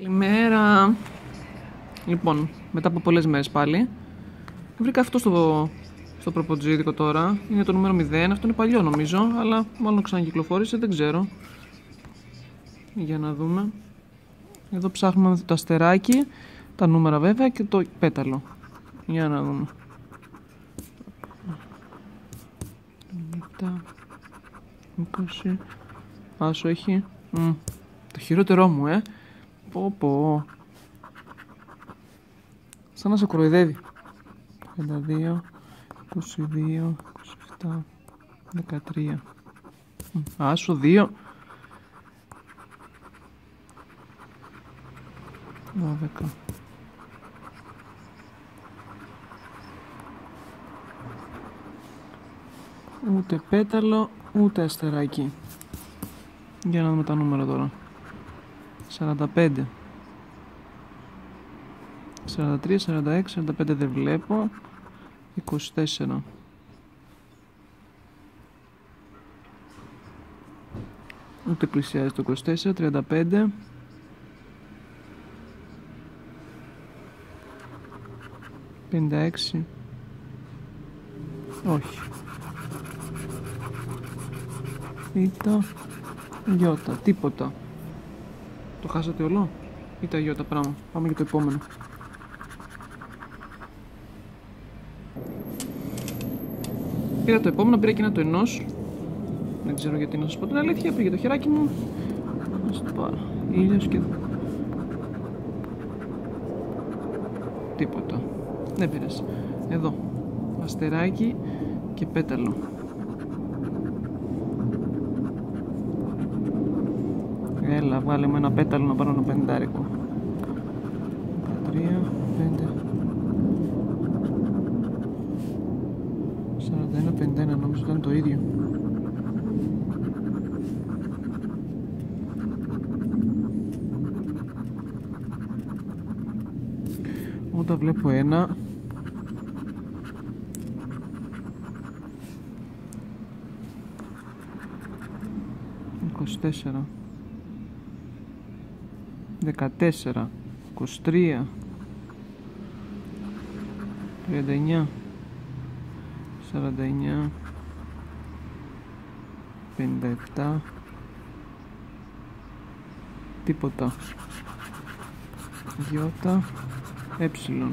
Καλημέρα. Λοιπόν, μετά από πολλές μέρες πάλι, βρήκα αυτό στο, στο προποτζίδικο τώρα. Είναι το νούμερο 0, αυτό είναι παλιό νομίζω, αλλά μάλλον ξανακυκλοφόρησε, δεν ξέρω. Για να δούμε. Εδώ ψάχνουμε το αστεράκι, τα νούμερα βέβαια και το πέταλο. Για να δούμε. 20. Άσο έχει. το χειρότερό μου, ε. Πω πω. Σαν να σε κοροϊδεύει. 52, 22, 27, 13. Άσο 2. 12. Ούτε πέταλο, ούτε αστεράκι. Για να δούμε τα νούμερα τώρα. 45 43, 46, 45 δεν βλέπω. 24 Ούτε πλησιάζει το 24, 35 56 Όχι. Ήτα Γιώτα, τίποτα Το χάσατε όλο; Ή τα γιώτα πράγμα Πάμε για το επόμενο. Πήρα το επόμενο, πήρα και ένα το ενός. Δεν ξέρω γιατί να σας πω την αλήθεια Πήγε το χεράκι μου. Ας το πάρω. Ήλιος και Τίποτα. Δεν πειράζει. Εδώ. Αστεράκι και πέταλο Έλα, βγάλε με ένα πέταλο να πάρω ένα πεντάρικο. 13, 5. 41, 51, νόμιζα ήταν το ίδιο. Όταν βλέπω ένα 24 14 23 39 49 57 τίποτα. Γιώτα έψιλον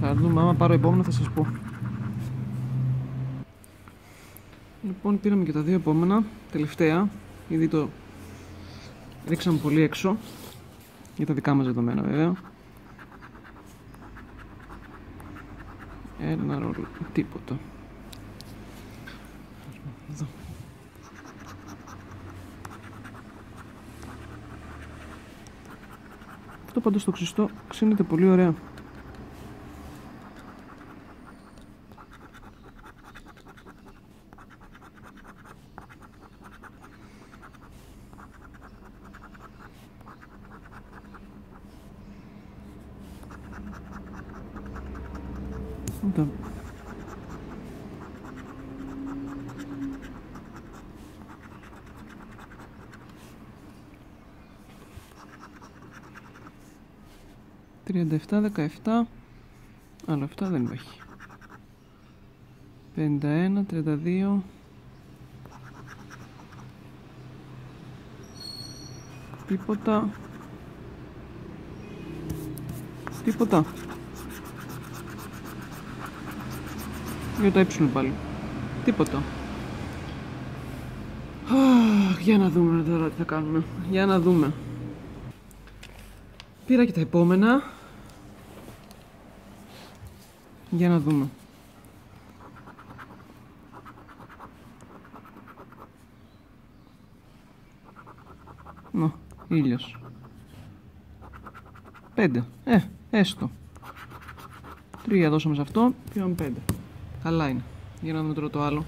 θα δούμε άμα πάρω επόμενο θα σας πω. Λοιπόν πήραμε και τα δύο επόμενα τελευταία Ήδη το ρίξαμε πολύ έξω για τα δικά μας δεδομένα βέβαια. Ένα ρόλο, τίποτα. Εδώ. Αυτό πάντως το ξυστό ξύνεται πολύ ωραία. Ούτε. Τριάντα εφτά, δεκαεφτά, άλλο εφτά δεν υπάρχει. Πενήντα ένα, τριάντα δύο, τίποτα, τίποτα. Για το ε πάλι. Τίποτα. για να δούμε τώρα τι θα κάνουμε. Για να δούμε. Πήρα και τα επόμενα. Για να δούμε. Να, ήλιος. Πέντε. Ε, έστω. Τρία δώσαμε σε αυτό, πήραμε πέντε. Καλά είναι. Για να δούμε τώρα το άλλο.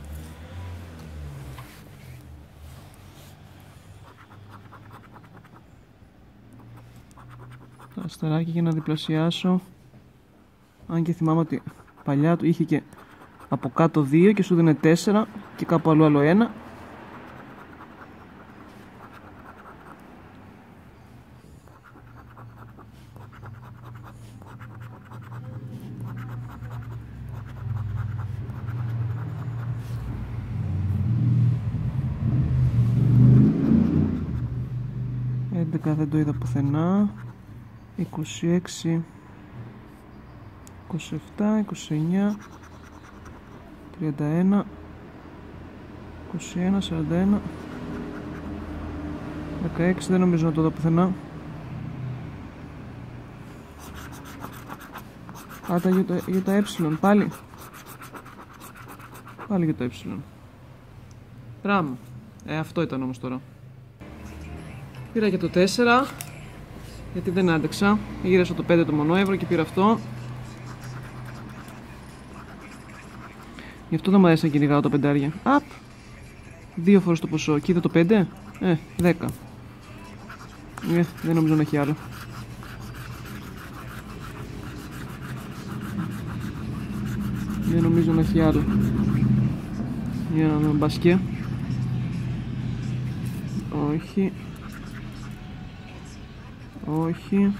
Τα αστεράκια για να διπλασιάσω. Αν και θυμάμαι ότι παλιά του είχε και από κάτω 2 και σου δίνει 4 και κάπου αλλού άλλο 1. 11 δεν το είδα πουθενά. 26 27, 29 31 21, 41 16 δεν νομίζω να το δω πουθενά. Α, τα για, τα για τα ε, πάλι. Πάλι για το ε Πράγμα Ε, αυτό ήταν όμως τώρα Πήρα και το 4 Γιατί δεν άντεξα Γύρισα το 5 το μονόευρο και πήρα αυτό Γι' αυτό δεν μου αρέσει να κυνηγάω το πεντάρια. Απ! Δύο φορές το ποσό. Και είδα το 5. Ε, 10. Ε, δεν νομίζω να έχει άλλο. Δεν νομίζω να έχει άλλο. Για να δούμε μπασκέ. Όχι. Όχι.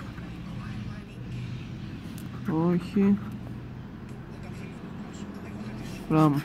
Όχι. Πράγμα.